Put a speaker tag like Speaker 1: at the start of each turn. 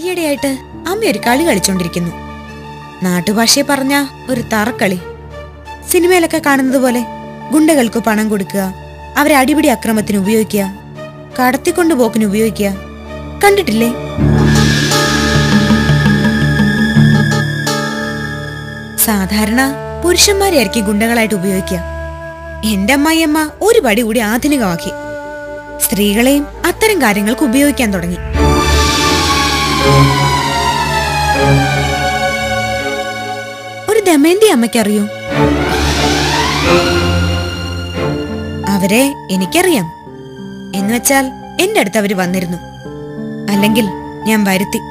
Speaker 1: ഈയിടെയായിട്ട് അമ്മ ഒരു കളി കളിച്ചോണ്ടിരിക്കുന്നു. നാട്ടുഭാഷയെ പറഞ്ഞ ഒരു തറക്കളി. സിനിമയിലൊക്കെ കാണുന്നത് പോലെ ഗുണ്ടകൾക്ക് പണം കൊടുക്കുക അവരെ അടിപിടി അക്രമത്തിന് ഉപയോഗിക്കുക കടത്തിക്കൊണ്ടു പോക്കിന് ഉപയോഗിക്കുക. കണ്ടിട്ടില്ലേ? സാധാരണ പുരുഷന്മാരെയായിരിക്കും ഗുണ്ടകളായിട്ട് ഉപയോഗിക്കുക. എന്റെ അമ്മായിയമ്മ ഒരു പടി കൂടി ആധുനികമാക്കി. സ്ത്രീകളെയും അത്തരം കാര്യങ്ങൾക്ക് ഉപയോഗിക്കാൻ തുടങ്ങി. ഒരു ദമയന്തി അമ്മയ്ക്കറിയോ? അവരെ എനിക്കറിയാം. എന്നുവെച്ചാൽ എന്റെ അടുത്ത് അവർ വന്നിരുന്നു. അല്ലെങ്കിൽ ഞാൻ വരുത്തി.